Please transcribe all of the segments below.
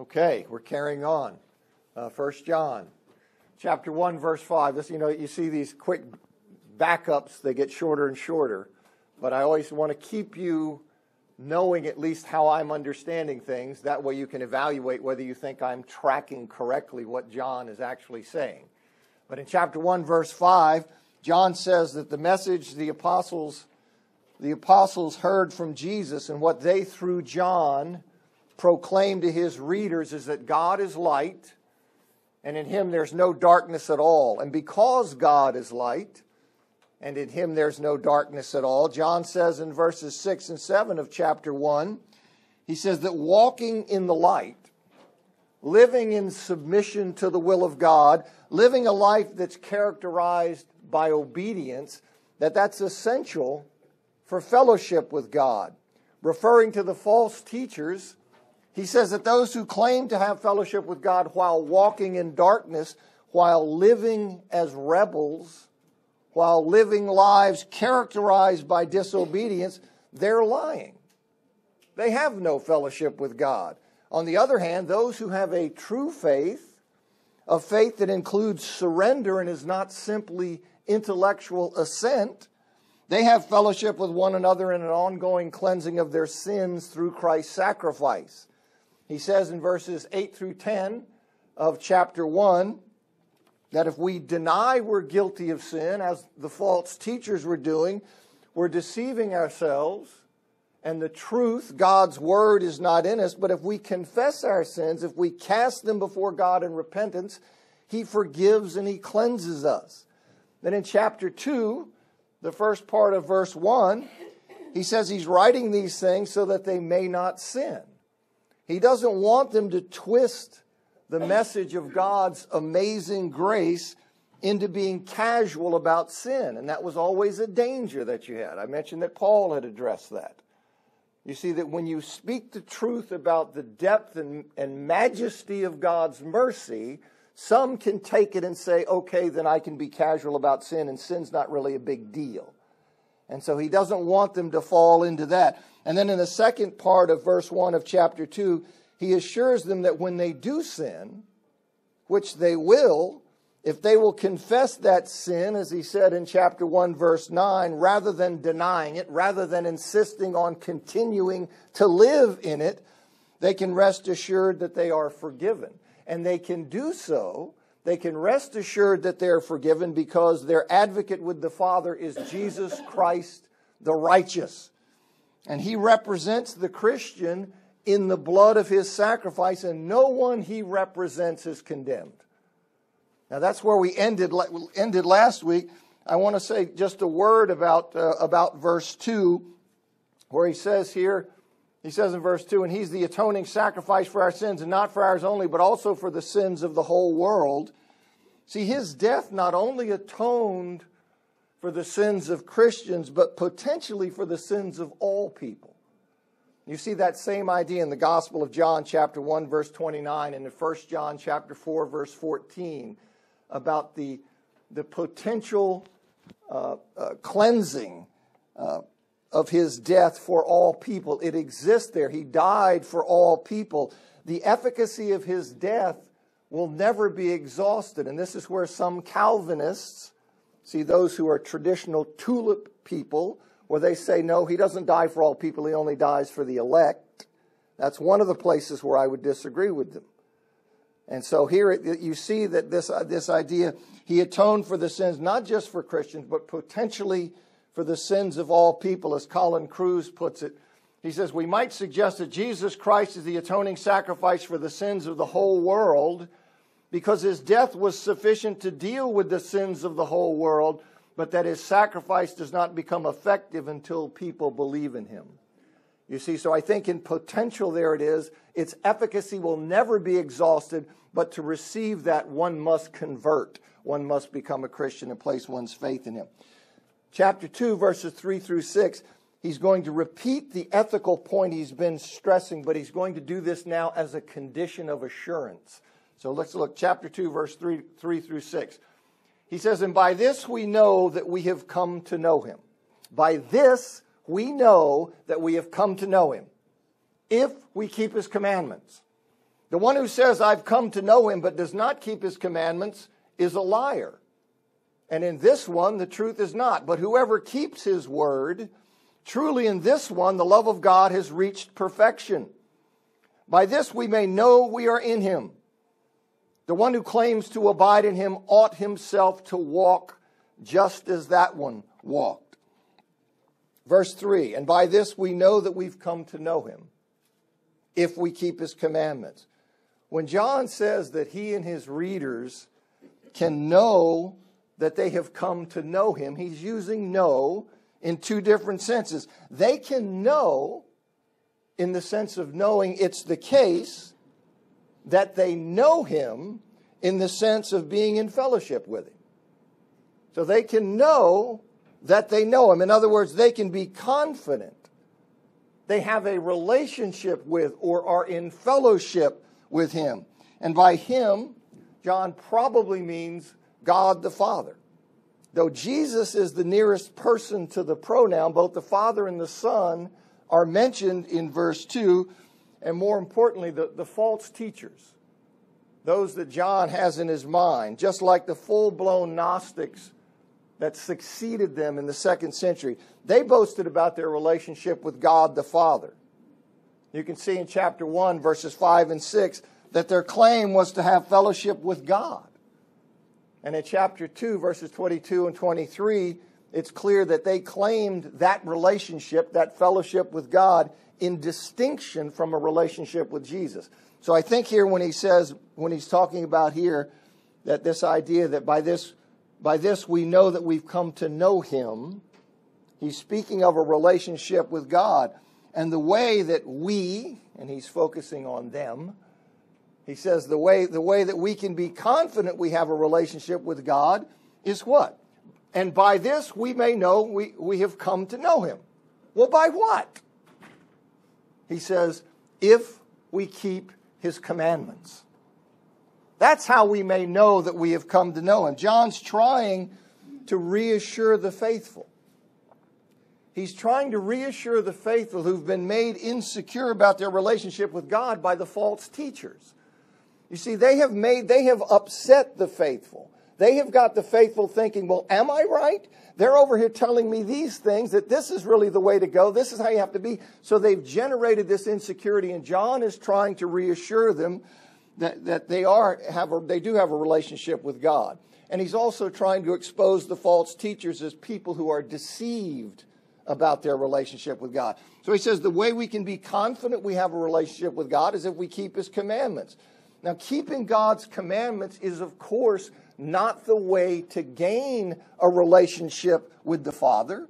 Okay, we're carrying on. Uh, 1 John, chapter 1, verse 5. This, you know, you see these quick backups, they get shorter and shorter. But I always want to keep you knowing at least how I'm understanding things. That way you can evaluate whether you think I'm tracking correctly what John is actually saying. But in chapter 1, verse 5, John says that the message the apostles the apostles heard from Jesus and what they through John proclaimed to his readers is that God is light and in him there's no darkness at all. And because God is light and in him there's no darkness at all, John says in verses 6 and 7 of chapter 1, he says that walking in the light, living in submission to the will of God, living a life that's characterized by obedience, that that's essential for fellowship with God. Referring to the false teachers, he says that those who claim to have fellowship with God while walking in darkness, while living as rebels, while living lives characterized by disobedience, they're lying. They have no fellowship with God. On the other hand, those who have a true faith, a faith that includes surrender and is not simply intellectual assent, they have fellowship with one another in an ongoing cleansing of their sins through Christ's sacrifice. He says in verses 8 through 10 of chapter 1 that if we deny we're guilty of sin, as the false teachers were doing, we're deceiving ourselves, and the truth, God's word, is not in us. But if we confess our sins, if we cast them before God in repentance, He forgives and He cleanses us. Then in chapter 2, the first part of verse 1, he says he's writing these things so that they may not sin. He doesn't want them to twist the message of God's amazing grace into being casual about sin. And that was always a danger that you had. I mentioned that Paul had addressed that. You see, that when you speak the truth about the depth and, and majesty of God's mercy, some can take it and say, okay, then I can be casual about sin, and sin's not really a big deal. And so he doesn't want them to fall into that. And then in the second part of verse 1 of chapter 2, he assures them that when they do sin, which they will, if they will confess that sin, as he said in chapter 1, verse 9, rather than denying it, rather than insisting on continuing to live in it, they can rest assured that they are forgiven and they can do so. They can rest assured that they're forgiven because their advocate with the Father is Jesus Christ the righteous. And he represents the Christian in the blood of his sacrifice, and no one he represents is condemned. Now that's where we ended, ended last week. I want to say just a word about, uh, about verse 2, where he says here, he says in verse 2 And he's the atoning sacrifice for our sins, and not for ours only, but also for the sins of the whole world. See, his death not only atoned for the sins of Christians, but potentially for the sins of all people. You see that same idea in the Gospel of John, chapter 1, verse 29, and in 1 John, chapter 4, verse 14, about the, the potential uh, uh, cleansing uh, of his death for all people. It exists there. He died for all people. The efficacy of his death will never be exhausted. And this is where some Calvinists, see those who are traditional tulip people, where they say, no, he doesn't die for all people, he only dies for the elect. That's one of the places where I would disagree with them. And so here you see that this, this idea, he atoned for the sins, not just for Christians, but potentially for the sins of all people, as Colin Kruse puts it. He says, We might suggest that Jesus Christ is the atoning sacrifice for the sins of the whole world because his death was sufficient to deal with the sins of the whole world, but that his sacrifice does not become effective until people believe in him. You see, so I think in potential there it is. Its efficacy will never be exhausted, but to receive that, one must convert. One must become a Christian and place one's faith in him chapter 2, verses 3 through 6, he's going to repeat the ethical point he's been stressing, but he's going to do this now as a condition of assurance. So let's look, chapter 2, verse 3, 3 through 6. He says, And by this we know that we have come to know him. By this we know that we have come to know him, if we keep his commandments. The one who says, I've come to know him, but does not keep his commandments, is a liar. And in this one, the truth is not. But whoever keeps his word, truly in this one, the love of God has reached perfection. By this we may know we are in him. The one who claims to abide in him ought himself to walk just as that one walked. Verse 3 And by this we know that we've come to know him, if we keep his commandments. When John says that he and his readers can know that they have come to know him, he's using know in two different senses. They can know in the sense of knowing it's the case that they know him in the sense of being in fellowship with him. So they can know that they know him. In other words, they can be confident. They have a relationship with or are in fellowship with him. And by him, John probably means God the Father. Though Jesus is the nearest person to the pronoun, both the Father and the Son are mentioned in verse 2, and more importantly, the, the false teachers, those that John has in his mind, just like the full blown Gnostics that succeeded them in the second century. They boasted about their relationship with God the Father. You can see in chapter 1, verses 5 and 6, that their claim was to have fellowship with God. And in chapter 2, verses 22 and 23, it's clear that they claimed that relationship, that fellowship with God, in distinction from a relationship with Jesus. So I think here when he says, when he's talking about here, that this idea that by this by this we know that we've come to know him. He's speaking of a relationship with God. And the way that we, and he's focusing on them, he says the way, the way that we can be confident we have a relationship with God is what? And by this we may know we, we have come to know him. Well, by what? He says, if we keep his commandments. That's how we may know that we have come to know him. John's trying to reassure the faithful. He's trying to reassure the faithful who've been made insecure about their relationship with God by the false teachers. You see, they have made, they have upset the faithful. They have got the faithful thinking, well, am I right? They're over here telling me these things, that this is really the way to go. This is how you have to be. So they've generated this insecurity, and John is trying to reassure them that, that they are have a, they do have a relationship with God. And he's also trying to expose the false teachers as people who are deceived about their relationship with God. So he says the way we can be confident we have a relationship with God is if we keep his commandments. Now, keeping God's commandments is, of course, not the way to gain a relationship with the Father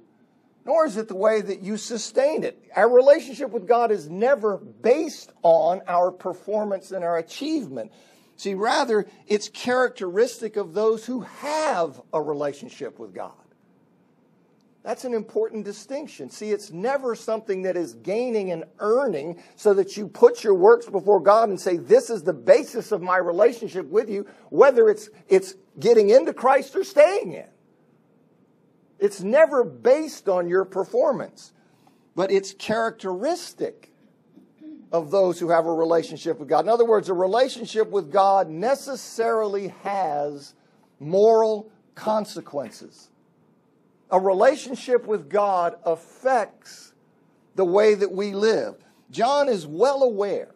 nor is it the way that you sustain it. Our relationship with God is never based on our performance and our achievement. See, rather, it's characteristic of those who have a relationship with God. That's an important distinction. See, it's never something that is gaining and earning so that you put your works before God and say, This is the basis of my relationship with you, whether it's, it's getting into Christ or staying in. It's never based on your performance, but it's characteristic of those who have a relationship with God. In other words, a relationship with God necessarily has moral consequences. A relationship with God affects the way that we live. John is well aware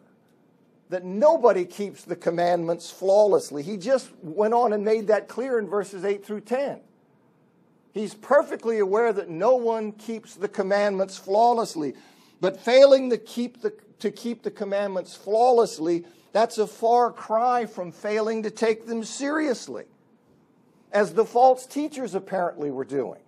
that nobody keeps the commandments flawlessly. He just went on and made that clear in verses 8 through 10. He's perfectly aware that no one keeps the commandments flawlessly. But failing to keep the, to keep the commandments flawlessly, that's a far cry from failing to take them seriously, as the false teachers apparently were doing.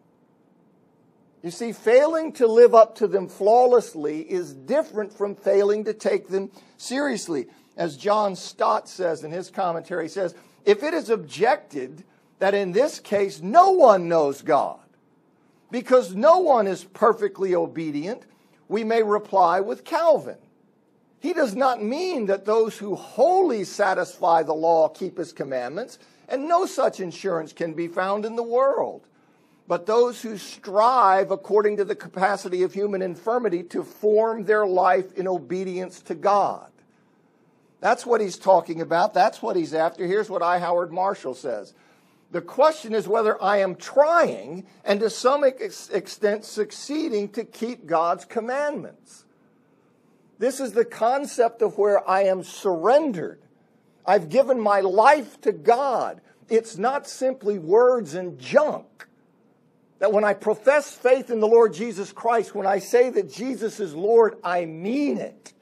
You see, failing to live up to them flawlessly is different from failing to take them seriously. As John Stott says in his commentary, he says, if it is objected that in this case no one knows God. Because no one is perfectly obedient, we may reply with Calvin. He does not mean that those who wholly satisfy the law keep his commandments, and no such insurance can be found in the world. But those who strive according to the capacity of human infirmity to form their life in obedience to God. That's what he's talking about. That's what he's after. Here's what I. Howard Marshall says. The question is whether I am trying and to some ex- extent succeeding to keep God's commandments. This is the concept of where I am surrendered. I've given my life to God. It's not simply words and junk. That when I profess faith in the Lord Jesus Christ, when I say that Jesus is Lord, I mean it.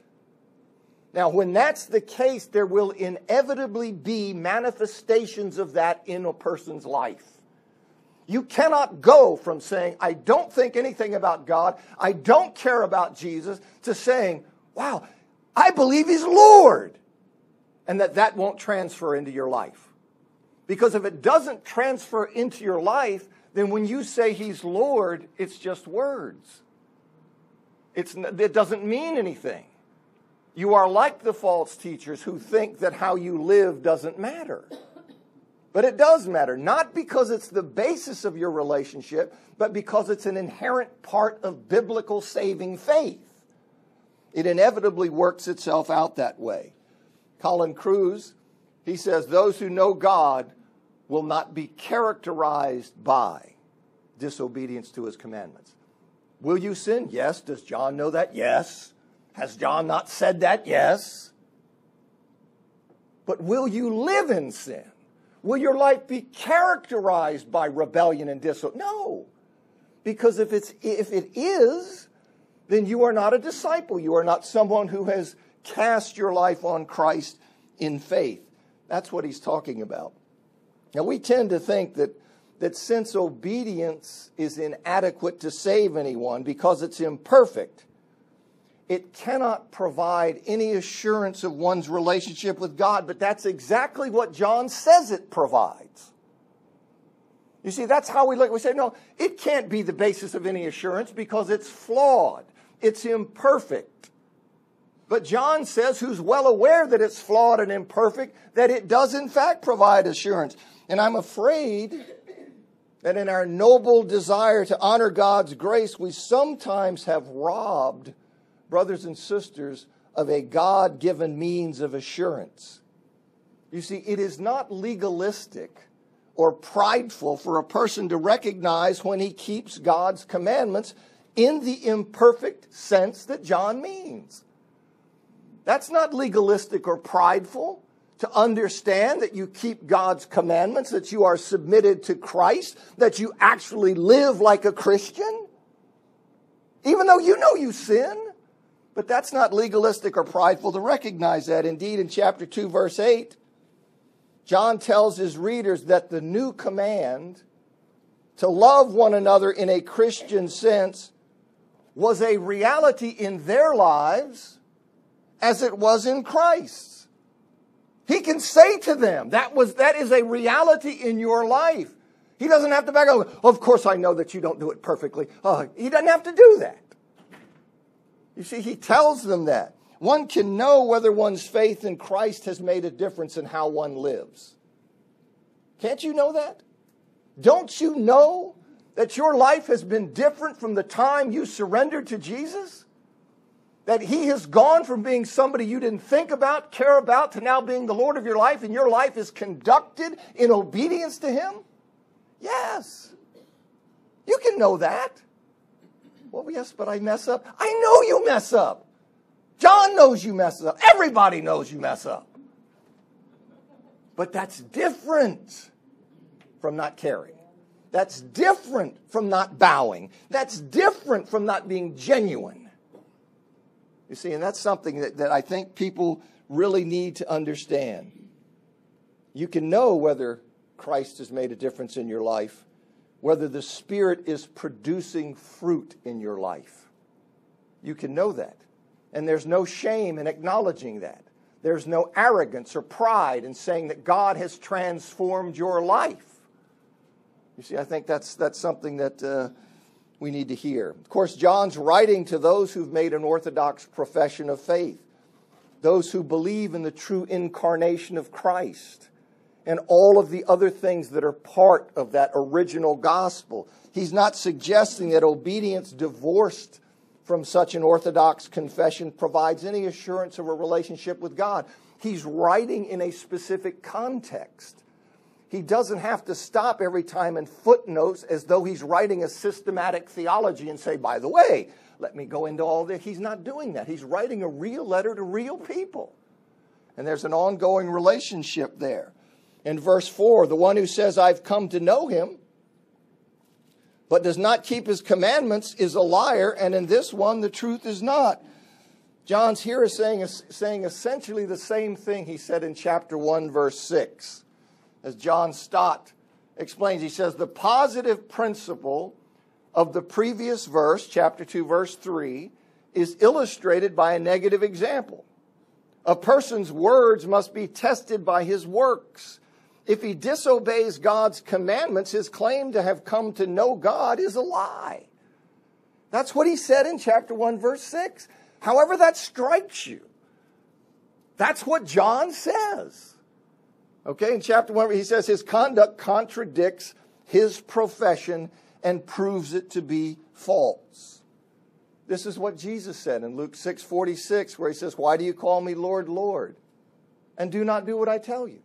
Now, when that's the case, there will inevitably be manifestations of that in a person's life. You cannot go from saying, I don't think anything about God, I don't care about Jesus, to saying, wow, I believe He's Lord. And that that won't transfer into your life. Because if it doesn't transfer into your life, then when you say He's Lord, it's just words. It's, it doesn't mean anything. You are like the false teachers who think that how you live doesn't matter. But it does matter, not because it's the basis of your relationship, but because it's an inherent part of biblical saving faith. It inevitably works itself out that way. Colin Kruse, he says, those who know God will not be characterized by disobedience to his commandments. Will you sin? Yes. Does John know that? Yes. Has John not said that? Yes. But will you live in sin? Will your life be characterized by rebellion and disobedience? No. Because if, it's, if it is, then you are not a disciple. You are not someone who has cast your life on Christ in faith. That's what he's talking about. Now, we tend to think that, that since obedience is inadequate to save anyone because it's imperfect, it cannot provide any assurance of one's relationship with God, but that's exactly what John says it provides. You see, that's how we look. We say, no, it can't be the basis of any assurance because it's flawed, it's imperfect. But John says, who's well aware that it's flawed and imperfect, that it does in fact provide assurance. And I'm afraid that in our noble desire to honor God's grace, we sometimes have robbed brothers and sisters, of a God given means of assurance. You see, it is not legalistic or prideful for a person to recognize when he keeps God's commandments in the imperfect sense that John means. That's not legalistic or prideful to understand that you keep God's commandments, that you are submitted to Christ, that you actually live like a Christian, even though you know you sin. But that's not legalistic or prideful to recognize that. Indeed, in chapter 2, verse 8, John tells his readers that the new command to love one another in a Christian sense was a reality in their lives as it was in Christ's. He can say to them, that was that is a reality in your life. He doesn't have to back up. Of course, I know that you don't do it perfectly. Oh, he doesn't have to do that. You see, he tells them that. One can know whether one's faith in Christ has made a difference in how one lives. Can't you know that? Don't you know that your life has been different from the time you surrendered to Jesus? That he has gone from being somebody you didn't think about, care about, to now being the Lord of your life, and your life is conducted in obedience to him? Yes. You can know that. Well, yes, but I mess up. I know you mess up. John knows you mess up. Everybody knows you mess up. But that's different from not caring. That's different from not bowing. That's different from not being genuine. You see, and that's something that, that I think people really need to understand. You can know whether Christ has made a difference in your life whether the Spirit is producing fruit in your life. You can know that. And there's no shame in acknowledging that. There's no arrogance or pride in saying that God has transformed your life. You see, I think that's, that's something that uh, we need to hear. Of course, John's writing to those who've made an orthodox profession of faith, those who believe in the true incarnation of Christ and all of the other things that are part of that original gospel. He's not suggesting that obedience divorced from such an orthodox confession provides any assurance of a relationship with God. He's writing in a specific context. He doesn't have to stop every time and footnotes as though he's writing a systematic theology and say, by the way, let me go into all this. He's not doing that. He's writing a real letter to real people. And there's an ongoing relationship there. In verse 4, the one who says, I've come to know him, but does not keep his commandments is a liar, and in this one the truth is not. John's here is saying, saying essentially the same thing he said in chapter 1, verse 6. As John Stott explains, he says, The positive principle of the previous verse, chapter 2, verse 3, is illustrated by a negative example. A person's words must be tested by his works. If he disobeys God's commandments, his claim to have come to know God is a lie. That's what he said in chapter 1, verse 6. However, that strikes you. That's what John says. Okay, in chapter 1, he says his conduct contradicts his profession and proves it to be false. This is what Jesus said in Luke 6 46, where he says, Why do you call me Lord, Lord, and do not do what I tell you?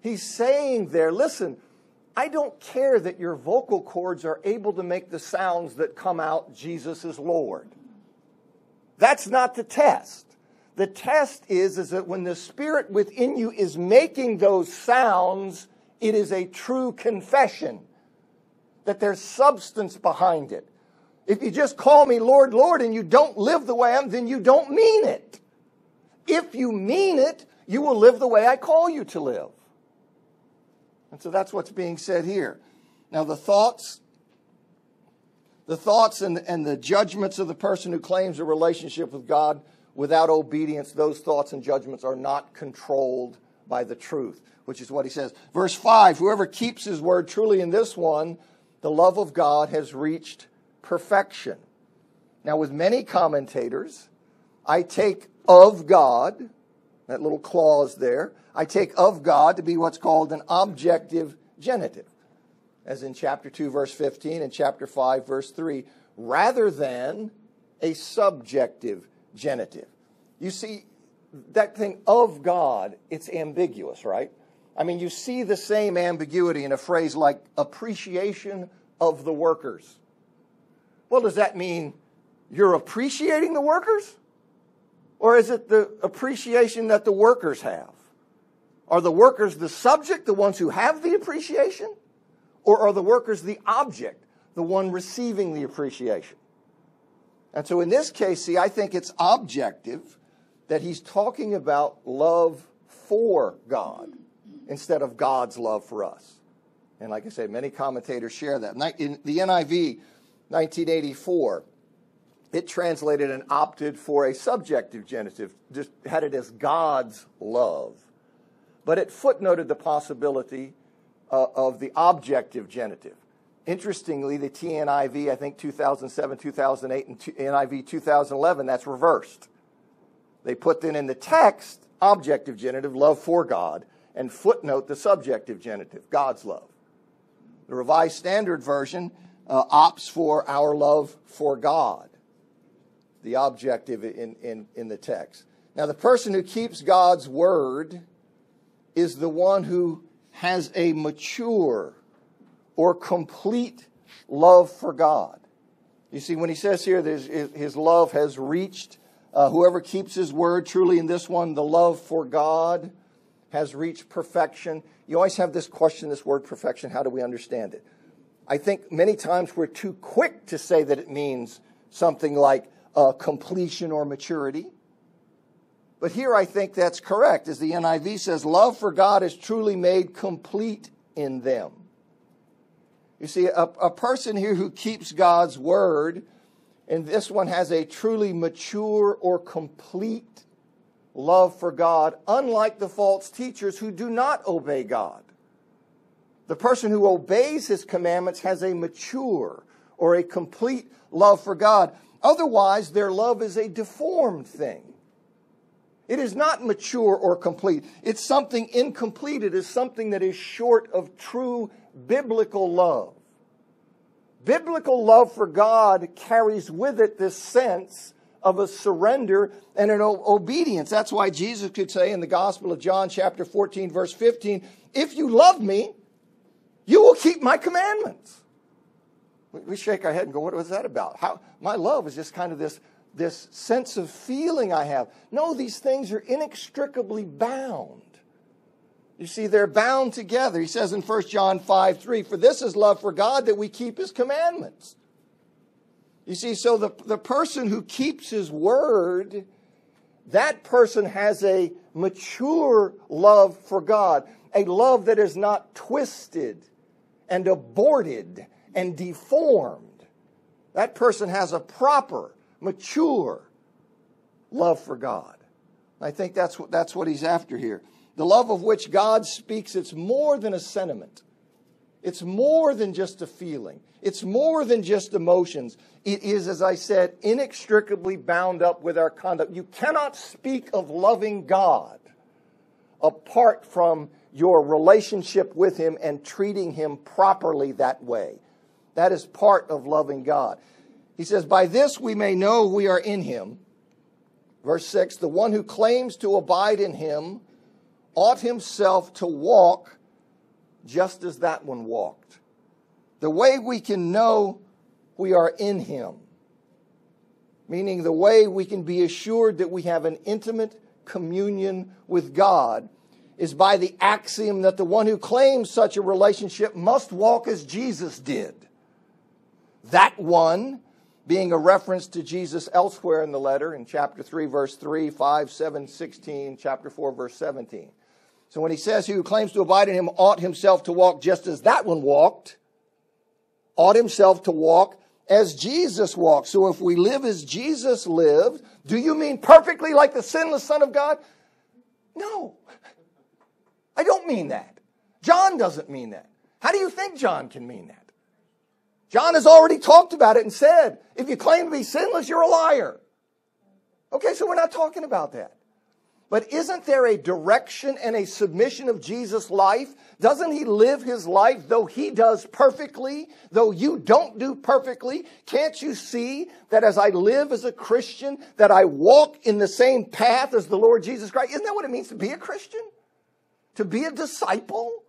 He's saying there, listen, I don't care that your vocal cords are able to make the sounds that come out, Jesus is Lord. That's not the test. The test is, is that when the Spirit within you is making those sounds, it is a true confession, that there's substance behind it. If you just call me Lord, Lord, and you don't live the way I am, then you don't mean it. If you mean it, you will live the way I call you to live. And so that's what's being said here. Now, the thoughts the thoughts and, and the judgments of the person who claims a relationship with God without obedience, those thoughts and judgments are not controlled by the truth, which is what he says. Verse 5 Whoever keeps his word truly in this one, the love of God has reached perfection. Now, with many commentators, I take of God, that little clause there, I take of God to be what's called an objective genitive as in chapter 2, verse 15, and chapter 5, verse 3, rather than a subjective genitive. You see, that thing of God, it's ambiguous, right? I mean, you see the same ambiguity in a phrase like appreciation of the workers. Well, does that mean you're appreciating the workers? Or is it the appreciation that the workers have? Are the workers the subject, the ones who have the appreciation? Or are the workers the object, the one receiving the appreciation? And so in this case, see, I think it's objective that he's talking about love for God instead of God's love for us. And like I said, many commentators share that. In the NIV, 1984, it translated and opted for a subjective genitive, just had it as God's love. But it footnoted the possibility uh, of the objective genitive. Interestingly, the TNIV, I think 2007, 2008, and NIV 2011, that's reversed. They put then in the text objective genitive, love for God, and footnote the subjective genitive, God's love. The Revised Standard Version uh, opts for our love for God, the objective in, in, in the text. Now, the person who keeps God's word is the one who has a mature or complete love for God. You see, when he says here that his love has reached, uh, whoever keeps his word, truly in this one, the love for God has reached perfection. You always have this question, this word perfection, how do we understand it? I think many times we're too quick to say that it means something like uh, completion or maturity. But here I think that's correct, as the NIV says, love for God is truly made complete in them. You see, a, a person here who keeps God's word, and this one has a truly mature or complete love for God, unlike the false teachers who do not obey God. The person who obeys his commandments has a mature or a complete love for God. Otherwise, their love is a deformed thing. It is not mature or complete. It's something incomplete. It is something that is short of true biblical love. Biblical love for God carries with it this sense of a surrender and an obedience. That's why Jesus could say in the Gospel of John, chapter 14, verse 15, If you love me, you will keep my commandments. We shake our head and go, What was that about? How, my love is just kind of this, this sense of feeling I have. No, these things are inextricably bound. You see, they're bound together. He says in 1 John 5 3, For this is love for God that we keep his commandments. You see, so the, the person who keeps his word, that person has a mature love for God, a love that is not twisted and aborted and deformed. That person has a proper, mature love for God. I think that's what, that's what he's after here. The love of which God speaks, it's more than a sentiment. It's more than just a feeling. It's more than just emotions. It is, as I said, inextricably bound up with our conduct. You cannot speak of loving God apart from your relationship with Him and treating Him properly that way. That is part of loving God. He says, By this we may know we are in Him. Verse 6 The one who claims to abide in Him ought himself to walk just as that one walked. The way we can know we are in him, meaning the way we can be assured that we have an intimate communion with God, is by the axiom that the one who claims such a relationship must walk as Jesus did. That one being a reference to Jesus elsewhere in the letter in chapter 3, verse 3, 5, 7, 16, chapter 4, verse 17. So when he says, He who claims to abide in him ought himself to walk just as that one walked, ought himself to walk as Jesus walked. So if we live as Jesus lived, do you mean perfectly like the sinless Son of God? No. I don't mean that. John doesn't mean that. How do you think John can mean that? John has already talked about it and said, if you claim to be sinless, you're a liar. Okay, so we're not talking about that. But isn't there a direction and a submission of Jesus' life? Doesn't he live his life though he does perfectly, though you don't do perfectly? Can't you see that as I live as a Christian, that I walk in the same path as the Lord Jesus Christ? Isn't that what it means to be a Christian? To be a disciple?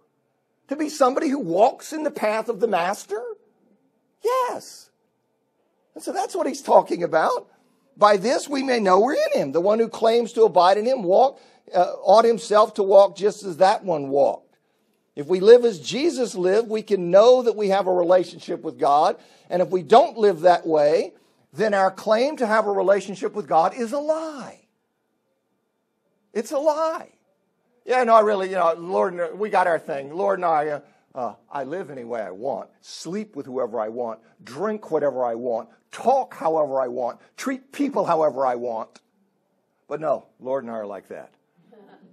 To be somebody who walks in the path of the Master? Yes. And so that's what he's talking about. By this we may know we're in him. The one who claims to abide in him walk, uh, ought himself to walk just as that one walked. If we live as Jesus lived, we can know that we have a relationship with God. And if we don't live that way, then our claim to have a relationship with God is a lie. It's a lie. Yeah, no, I really, you know, Lord, we got our thing. Lord and I, uh, uh, I live any way I want, sleep with whoever I want, drink whatever I want, talk however I want, treat people however I want. But no, Lord and I are like that.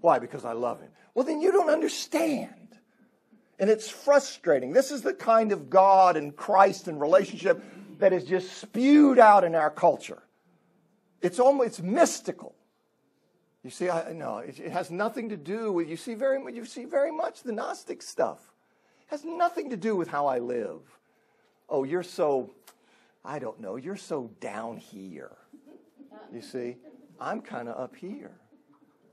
Why? Because I love Him. Well, then you don't understand. And it's frustrating. This is the kind of God and Christ and relationship that is just spewed out in our culture. It's almost it's mystical. You see, I no, it, it has nothing to do with you see very you see very much the Gnostic stuff has nothing to do with how I live. Oh, you're so, I don't know, you're so down here. You see, I'm kind of up here.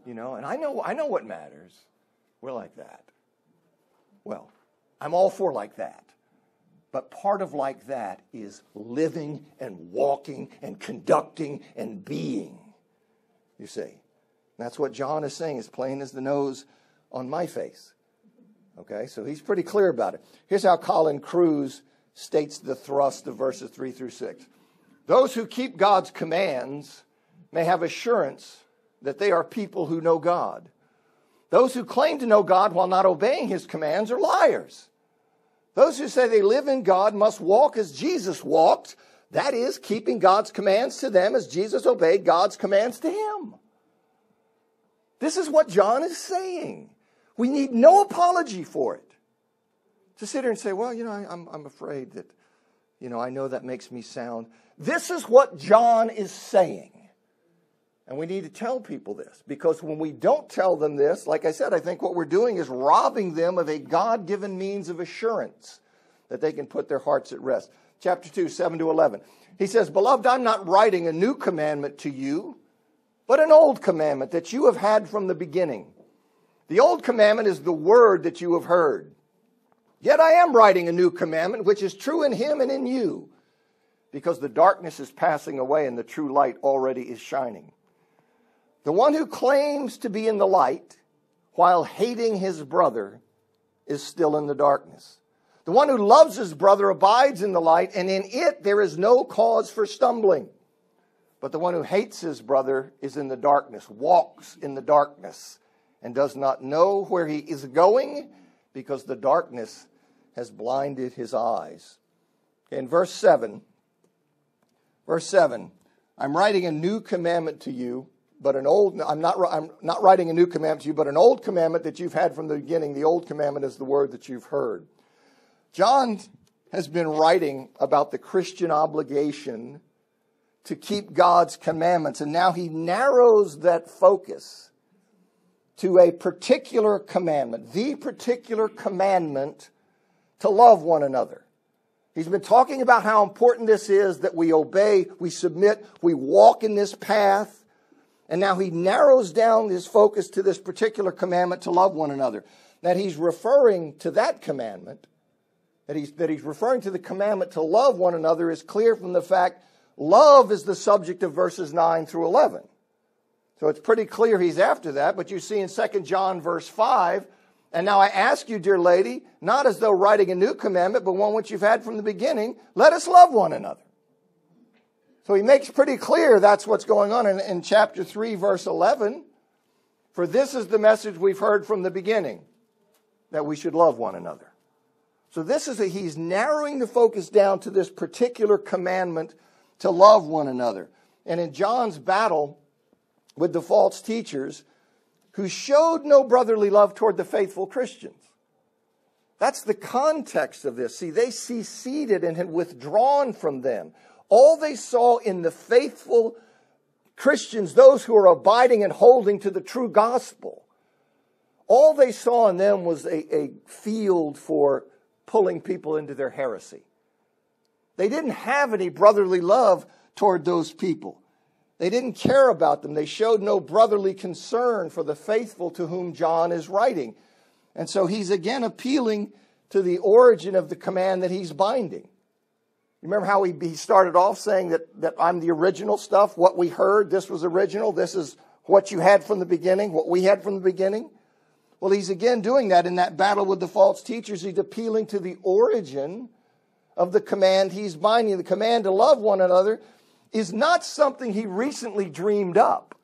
You know, and I know I know what matters. We're like that. Well, I'm all for like that. But part of like that is living and walking and conducting and being. You see. That's what John is saying, as plain as the nose on my face. Okay, so he's pretty clear about it. Here's how Colin Kruse states the thrust of verses 3 through 6. Those who keep God's commands may have assurance that they are people who know God. Those who claim to know God while not obeying his commands are liars. Those who say they live in God must walk as Jesus walked, that is, keeping God's commands to them as Jesus obeyed God's commands to him. This is what John is saying. We need no apology for it. To sit here and say, well, you know, I, I'm, I'm afraid that, you know, I know that makes me sound. This is what John is saying. And we need to tell people this because when we don't tell them this, like I said, I think what we're doing is robbing them of a God given means of assurance that they can put their hearts at rest. chapter 2, 7 to 11. He says, Beloved, I'm not writing a new commandment to you, but an old commandment that you have had from the beginning. The old commandment is the word that you have heard. Yet I am writing a new commandment, which is true in him and in you, because the darkness is passing away and the true light already is shining. The one who claims to be in the light while hating his brother is still in the darkness. The one who loves his brother abides in the light, and in it there is no cause for stumbling. But the one who hates his brother is in the darkness, walks in the darkness, and does not know where he is going because the darkness has blinded his eyes. In verse 7, verse 7, I'm writing a new commandment to you, but an old, I'm not, I'm not writing a new commandment to you, but an old commandment that you've had from the beginning. The old commandment is the word that you've heard. John has been writing about the Christian obligation to keep God's commandments, and now he narrows that focus to a particular commandment, the particular commandment to love one another. He's been talking about how important this is that we obey, we submit, we walk in this path. And now he narrows down his focus to this particular commandment to love one another. That he's referring to that commandment, that he's, that he's referring to the commandment to love one another is clear from the fact love is the subject of verses 9 through 11. So it's pretty clear he's after that, but you see in 2 John verse 5, and now I ask you, dear lady, not as though writing a new commandment, but one which you've had from the beginning, let us love one another. So he makes pretty clear that's what's going on in, in chapter 3, verse 11. For this is the message we've heard from the beginning, that we should love one another. So this is a, he's narrowing the focus down to this particular commandment to love one another. And in John's battle with the false teachers who showed no brotherly love toward the faithful Christians. That's the context of this. See, they seceded and had withdrawn from them. All they saw in the faithful Christians, those who are abiding and holding to the true gospel, all they saw in them was a, a field for pulling people into their heresy. They didn't have any brotherly love toward those people. They didn't care about them. They showed no brotherly concern for the faithful to whom John is writing. And so he's again appealing to the origin of the command that he's binding. Remember how he, he started off saying that, that I'm the original stuff, what we heard, this was original, this is what you had from the beginning, what we had from the beginning? Well, he's again doing that in that battle with the false teachers. He's appealing to the origin of the command he's binding. The command to love one another is not something he recently dreamed up.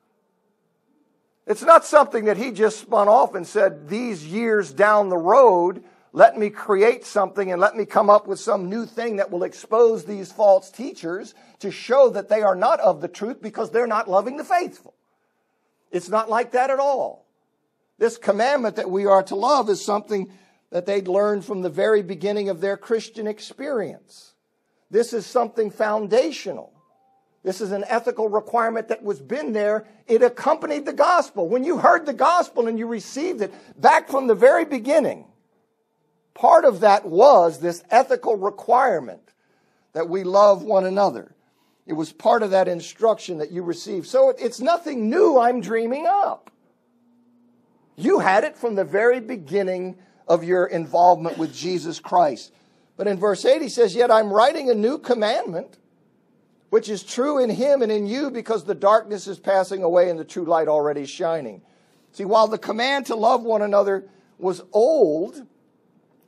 It's not something that he just spun off and said, these years down the road, let me create something and let me come up with some new thing that will expose these false teachers to show that they are not of the truth because they're not loving the faithful. It's not like that at all. This commandment that we are to love is something that they'd learned from the very beginning of their Christian experience. This is something foundational. This is an ethical requirement that was been there. It accompanied the gospel. When you heard the gospel and you received it back from the very beginning, part of that was this ethical requirement that we love one another. It was part of that instruction that you received. So it's nothing new I'm dreaming up. You had it from the very beginning of your involvement with Jesus Christ. But in verse 8, he says, Yet I'm writing a new commandment which is true in him and in you because the darkness is passing away and the true light already shining. See, while the command to love one another was old,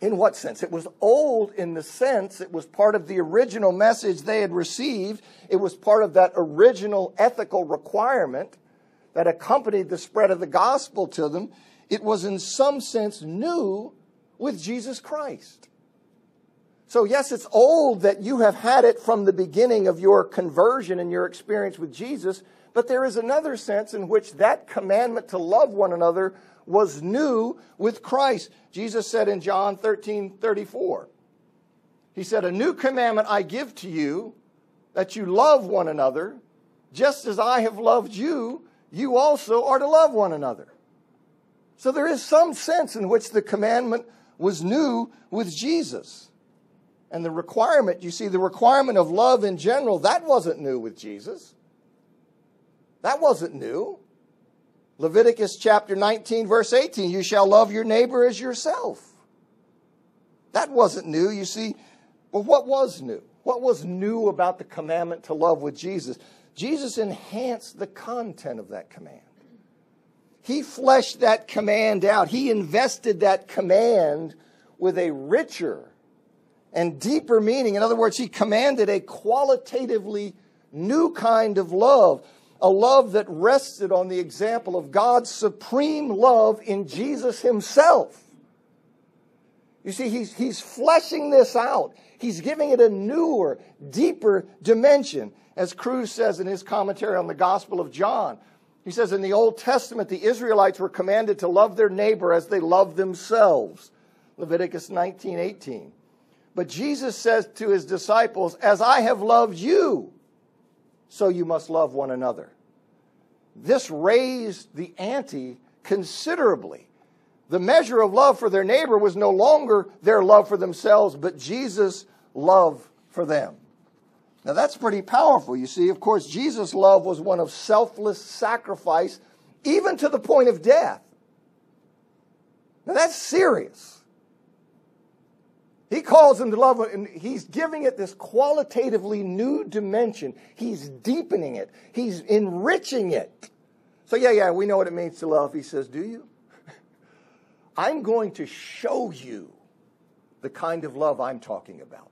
in what sense? It was old in the sense it was part of the original message they had received. It was part of that original ethical requirement that accompanied the spread of the gospel to them. It was in some sense new with Jesus Christ. So, yes, it's old that you have had it from the beginning of your conversion and your experience with Jesus, but there is another sense in which that commandment to love one another was new with Christ. Jesus said in John 13 34, He said, A new commandment I give to you, that you love one another, just as I have loved you, you also are to love one another. So there is some sense in which the commandment was new with Jesus. And the requirement, you see, the requirement of love in general, that wasn't new with Jesus. That wasn't new. Leviticus chapter 19, verse 18 you shall love your neighbor as yourself. That wasn't new, you see. But what was new? What was new about the commandment to love with Jesus? Jesus enhanced the content of that command. He fleshed that command out. He invested that command with a richer and deeper meaning. In other words, he commanded a qualitatively new kind of love, a love that rested on the example of God's supreme love in Jesus himself. You see, he's, he's fleshing this out. He's giving it a newer, deeper dimension. As Kruse says in his commentary on the Gospel of John, he says in the Old Testament, the Israelites were commanded to love their neighbor as they love themselves. Leviticus 19 18. But Jesus says to his disciples, As I have loved you, so you must love one another. This raised the ante considerably. The measure of love for their neighbor was no longer their love for themselves, but Jesus' love for them. Now that's pretty powerful. You see, of course, Jesus' love was one of selfless sacrifice, even to the point of death. Now that's serious. He calls him to love, and he's giving it this qualitatively new dimension. He's deepening it, he's enriching it. So, yeah, yeah, we know what it means to love. He says, Do you? I'm going to show you the kind of love I'm talking about.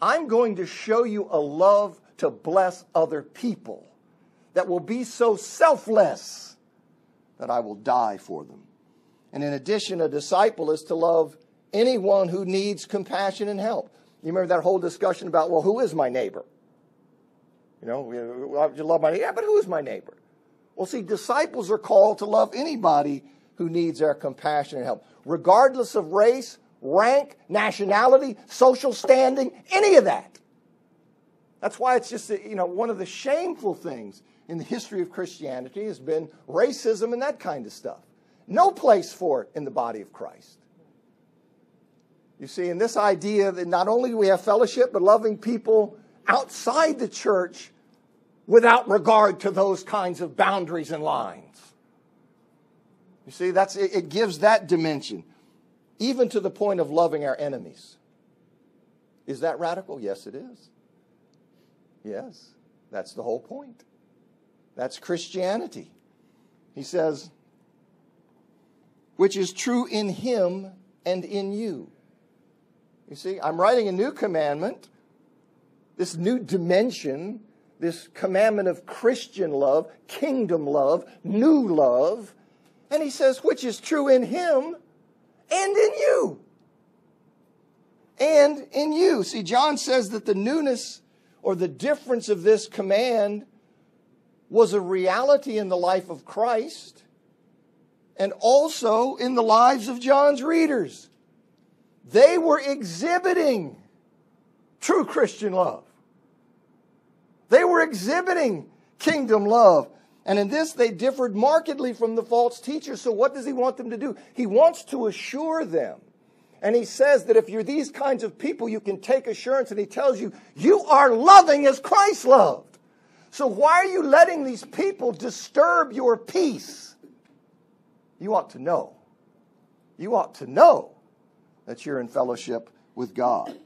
I'm going to show you a love to bless other people that will be so selfless that I will die for them. And in addition, a disciple is to love anyone who needs compassion and help. You remember that whole discussion about, well, who is my neighbor? You know, you love my neighbor. Yeah, but who is my neighbor? Well, see, disciples are called to love anybody who needs our compassion and help, regardless of race, rank, nationality, social standing, any of that. That's why it's just, you know, one of the shameful things in the history of Christianity has been racism and that kind of stuff. No place for it in the body of Christ. You see, in this idea that not only do we have fellowship, but loving people outside the church without regard to those kinds of boundaries and lines. You see, that's, it, it gives that dimension, even to the point of loving our enemies. Is that radical? Yes, it is. Yes, that's the whole point. That's Christianity. He says, which is true in him and in you. You see, I'm writing a new commandment, this new dimension, this commandment of Christian love, kingdom love, new love. And he says, which is true in him and in you. And in you. See, John says that the newness or the difference of this command was a reality in the life of Christ and also in the lives of John's readers. They were exhibiting true Christian love. They were exhibiting kingdom love. And in this, they differed markedly from the false teachers. So, what does he want them to do? He wants to assure them. And he says that if you're these kinds of people, you can take assurance. And he tells you, you are loving as Christ loved. So, why are you letting these people disturb your peace? You ought to know. You ought to know that you're in fellowship with God.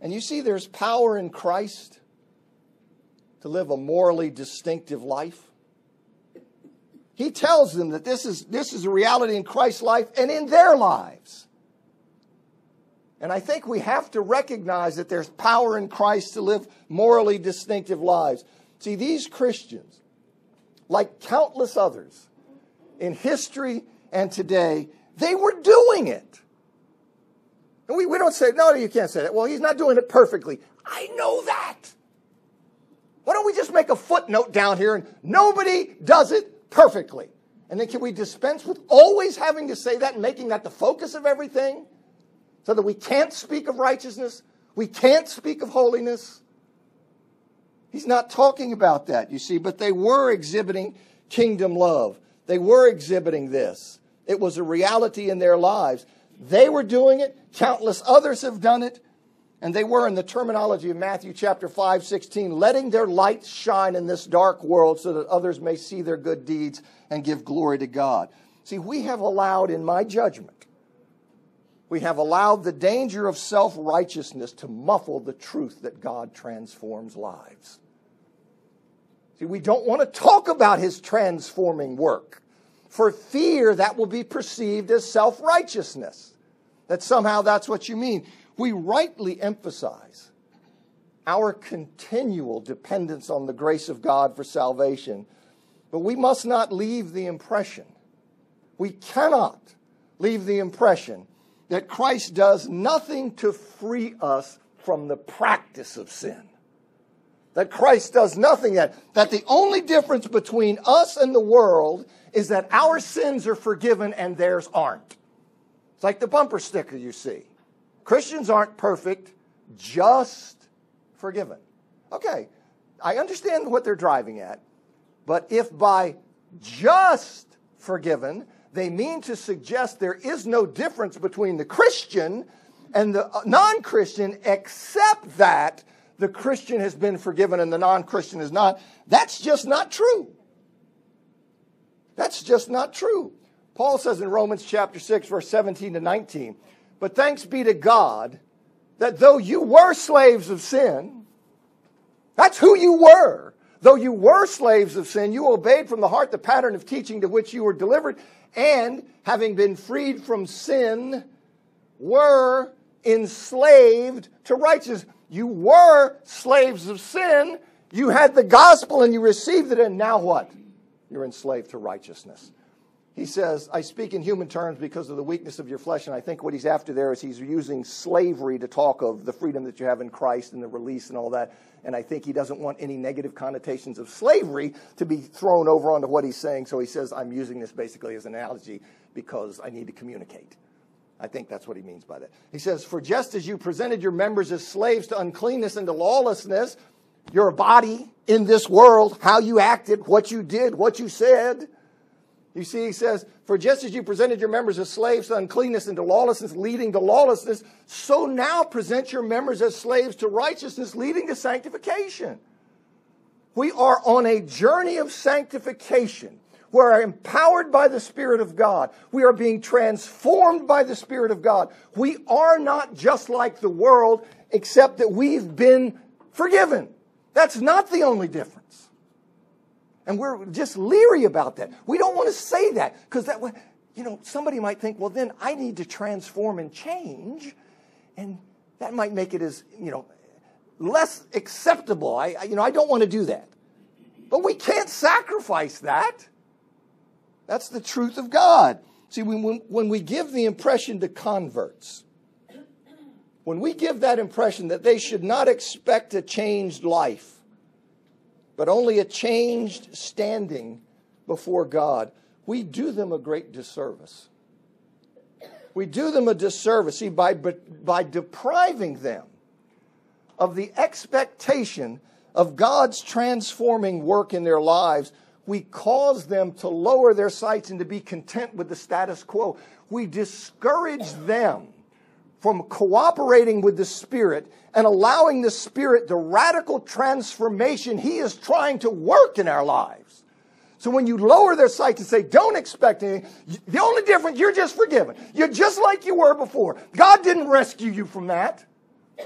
And you see, there's power in Christ to live a morally distinctive life. He tells them that this is, this is a reality in Christ's life and in their lives. And I think we have to recognize that there's power in Christ to live morally distinctive lives. See, these Christians, like countless others in history and today, they were doing it. And we, we don't say, no, you can't say that. Well, he's not doing it perfectly. I know that. Why don't we just make a footnote down here and nobody does it perfectly? And then can we dispense with always having to say that and making that the focus of everything? So that we can't speak of righteousness, we can't speak of holiness. He's not talking about that, you see, but they were exhibiting kingdom love. They were exhibiting this. It was a reality in their lives. They were doing it, countless others have done it, And they were, in the terminology of Matthew chapter 5, 16, letting their light shine in this dark world so that others may see their good deeds and give glory to God. See, we have allowed, in my judgment, we have allowed the danger of self righteousness to muffle the truth that God transforms lives. See, we don't want to talk about his transforming work for fear that will be perceived as self righteousness, that somehow that's what you mean. We rightly emphasize our continual dependence on the grace of God for salvation, but we must not leave the impression, we cannot leave the impression that Christ does nothing to free us from the practice of sin. That Christ does nothing that, that the only difference between us and the world is that our sins are forgiven and theirs aren't. It's like the bumper sticker you see. Christians aren't perfect, just forgiven. Okay, I understand what they're driving at, but if by just forgiven, they mean to suggest there is no difference between the Christian and the uh, non Christian, except that the Christian has been forgiven and the non Christian is not. That's just not true. That's just not true. Paul says in Romans chapter 6, verse 17 to 19, But thanks be to God that though you were slaves of sin, that's who you were. Though you were slaves of sin, you obeyed from the heart the pattern of teaching to which you were delivered, and having been freed from sin, were enslaved to righteousness. You were slaves of sin. You had the gospel and you received it, and now what? You're enslaved to righteousness. He says, I speak in human terms because of the weakness of your flesh, and I think what he's after there is he's using slavery to talk of the freedom that you have in Christ and the release and all that. And I think he doesn't want any negative connotations of slavery to be thrown over onto what he's saying. So he says, I'm using this basically as an analogy because I need to communicate. I think that's what he means by that. He says, For just as you presented your members as slaves to uncleanness and to lawlessness, your body in this world, how you acted, what you did, what you said. You see, he says, For just as you presented your members as slaves to uncleanness and to lawlessness, leading to lawlessness, so now present your members as slaves to righteousness, leading to sanctification. We are on a journey of sanctification. We are empowered by the Spirit of God. We are being transformed by the Spirit of God. We are not just like the world, except that we've been forgiven. That's not the only difference. And we're just leery about that. We don't want to say that because that, way, you know, somebody might think, well, then I need to transform and change. And that might make it as, you know, less acceptable. I, you know, I don't want to do that. But we can't sacrifice that. That's the truth of God. See, when, when we give the impression to converts, when we give that impression that they should not expect a changed life, but only a changed standing before God, we do them a great disservice. We do them a disservice, see, by, by depriving them of the expectation of God's transforming work in their lives we cause them to lower their sights and to be content with the status quo. We discourage them from cooperating with the Spirit and allowing the Spirit the radical transformation He is trying to work in our lives. So when you lower their sights and say, don't expect anything, the only difference, you're just forgiven. You're just like you were before. God didn't rescue you from that.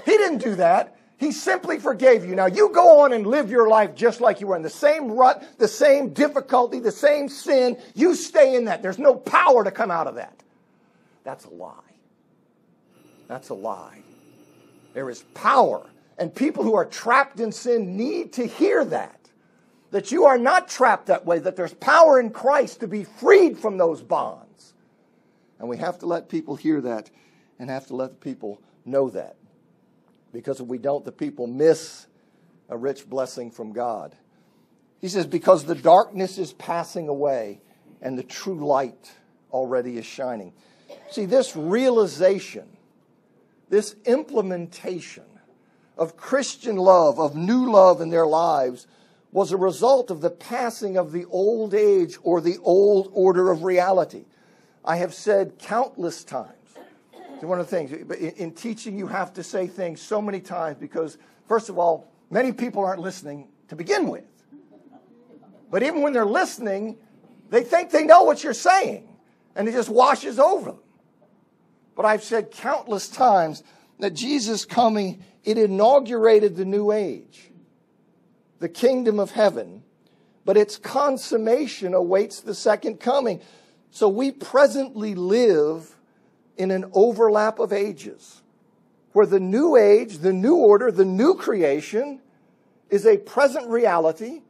He didn't do that. He simply forgave you. Now you go on and live your life just like you were in the same rut, the same difficulty, the same sin. You stay in that. There's no power to come out of that. That's a lie. That's a lie. There is power. And people who are trapped in sin need to hear that. That you are not trapped that way, that there's power in Christ to be freed from those bonds. And we have to let people hear that and have to let the people know that because if we don't, the people miss a rich blessing from God. He says, because the darkness is passing away and the true light already is shining. See, this realization, this implementation of Christian love, of new love in their lives, was a result of the passing of the old age or the old order of reality. I have said countless times It's one of the things. In, in teaching, you have to say things so many times because, first of all, many people aren't listening to begin with. But even when they're listening, they think they know what you're saying, and it just washes over them. But I've said countless times that Jesus coming, it inaugurated the new age, the kingdom of heaven, but its consummation awaits the second coming. So we presently live in an overlap of ages where the new age, the new order, the new creation is a present reality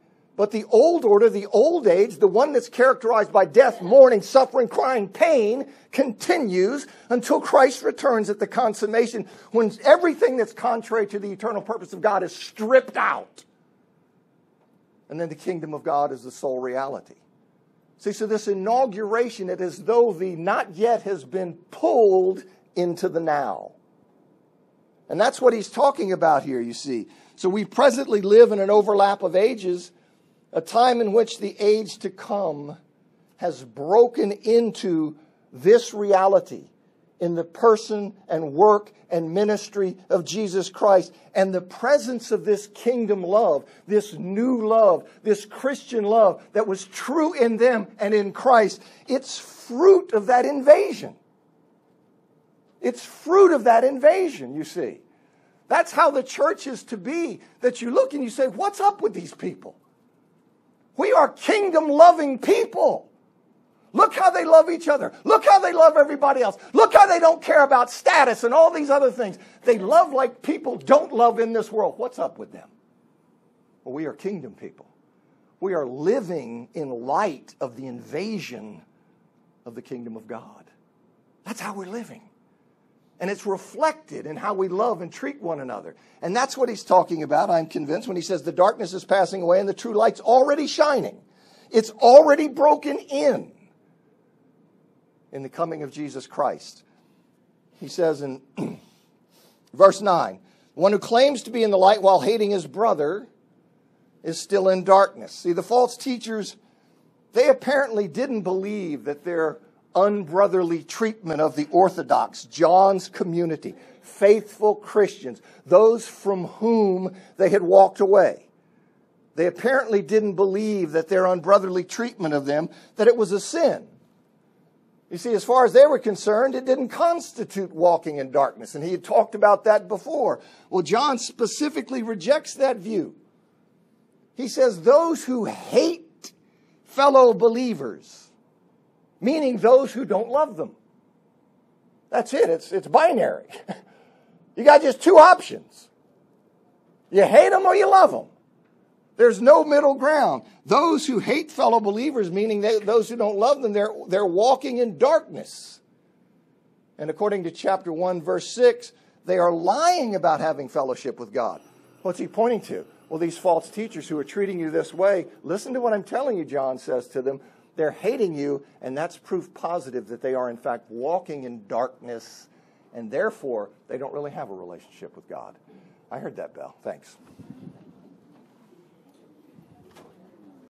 but the old order, the old age, the one that's characterized by death, mourning, suffering, crying, pain, continues until Christ returns at the consummation when everything that's contrary to the eternal purpose of God is stripped out. And then the kingdom of God is the sole reality. See, so this inauguration, it is as though the not yet has been pulled into the now. And that's what he's talking about here, you see. So we presently live in an overlap of ages a time in which the age to come has broken into this reality in the person and work and ministry of Jesus Christ and the presence of this kingdom love, this new love, this Christian love that was true in them and in Christ. It's fruit of that invasion. It's fruit of that invasion, you see. That's how the church is to be. That you look and you say, what's up with these people? We are kingdom loving people. Look how they love each other. Look how they love everybody else. Look how they don't care about status and all these other things. They love like people don't love in this world. What's up with them? Well, we are kingdom people. We are living in light of the invasion of the kingdom of God. That's how we're living. And it's reflected in how we love and treat one another. And that's what he's talking about, I'm convinced, when he says the darkness is passing away and the true light's already shining. It's already broken in in the coming of Jesus Christ. He says in verse 9, one who claims to be in the light while hating his brother is still in darkness. See, the false teachers, they apparently didn't believe that their unbrotherly treatment of the Orthodox, John's community, faithful Christians, those from whom they had walked away. They apparently didn't believe that their unbrotherly treatment of them, that it was a sin. You see, as far as they were concerned, it didn't constitute walking in darkness. And he had talked about that before. Well, John specifically rejects that view. He says, those who hate fellow believers meaning those who don't love them. That's it. It's, it's binary. you got just two options. You hate them or you love them. There's no middle ground. Those who hate fellow believers, meaning they, those who don't love them, they're, they're walking in darkness. And according to chapter 1, verse 6, they are lying about having fellowship with God. What's he pointing to? Well, these false teachers who are treating you this way, listen to what I'm telling you, John says to them. They're hating you, and that's proof positive that they are, in fact, walking in darkness, and therefore they don't really have a relationship with God. I heard that bell. Thanks.